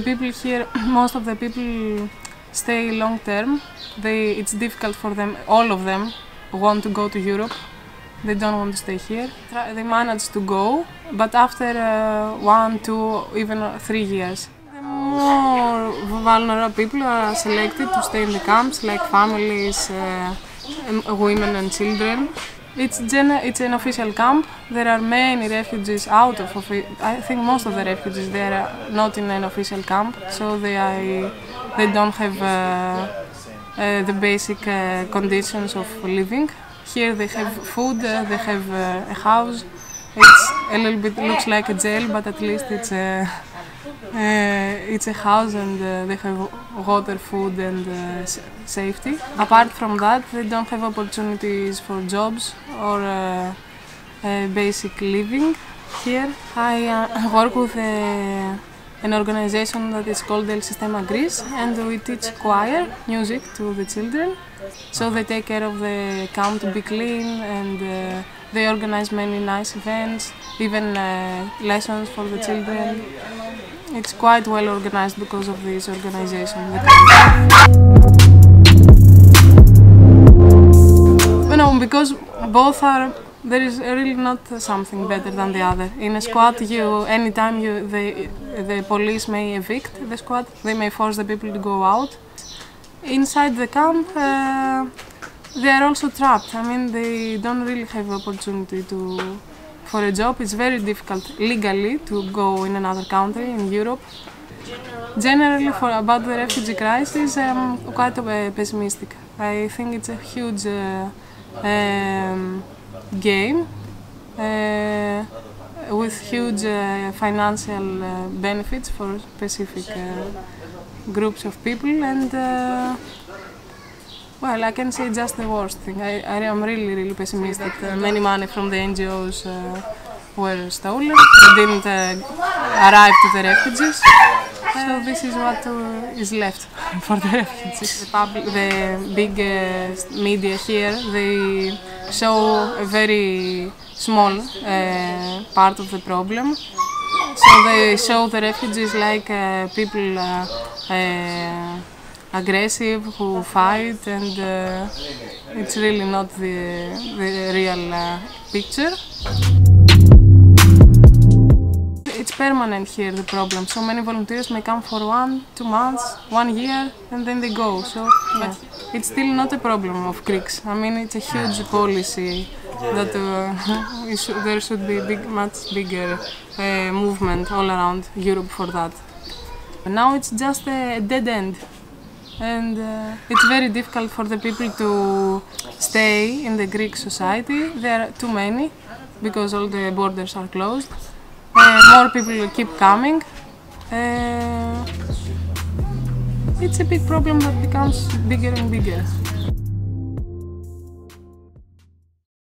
the people here, most of the people stay long term. They, it's difficult for them, all of them want to go to Europe. They don't want to stay here. They manage to go, but after uh, one, two, even three years. The more vulnerable people are selected to stay in the camps, like families, uh, women and children. It's, it's an official camp. There are many refugees out of. I think most of the refugees they are not in an official camp, so they are, they don't have uh, uh, the basic uh, conditions of living. Here they have food, uh, they have uh, a house. It's a little bit looks like a jail, but at least it's a uh, it's a house and uh, they have water, food and uh, safety. Apart from that, they don't have opportunities for jobs or basic living here. I work with an organization that is called El Sistema Greece and we teach choir music to the children. So they take care of the camp to be clean and they organize many nice events, even uh, lessons for the children. It's quite well organized because of this organization. You because both are, there is really not something better than the other. In a squad, you anytime you the the police may evict the squad, they may force the people to go out. Inside the camp, uh, they are also trapped. I mean, they don't really have opportunity to for a job, it's very difficult legally to go in another country in Europe. Generally, for about the refugee crisis, I'm quite uh, pessimistic. I think it's a huge uh, um, game uh, with huge uh, financial uh, benefits for specific uh, groups of people and well, I can say just the worst thing. I, I am really, really pessimistic. Uh, many money from the NGOs uh, were stolen. They didn't uh, arrive to the refugees. So this is what uh, is left for the refugees. The, public, the big uh, media here, they show a very small uh, part of the problem. So they show the refugees like people aggressive, who fight, and uh, it's really not the, the real uh, picture. It's permanent here, the problem. So many volunteers may come for one, two months, one year, and then they go. So yeah. it's still not a problem of Greeks. I mean, it's a huge policy that uh, there should be big, much bigger uh, movement all around Europe for that. Now it's just a dead end and uh, it's very difficult for the people to stay in the Greek society. There are too many because all the borders are closed. Uh, more people keep coming. Uh, it's a big problem that becomes bigger and bigger.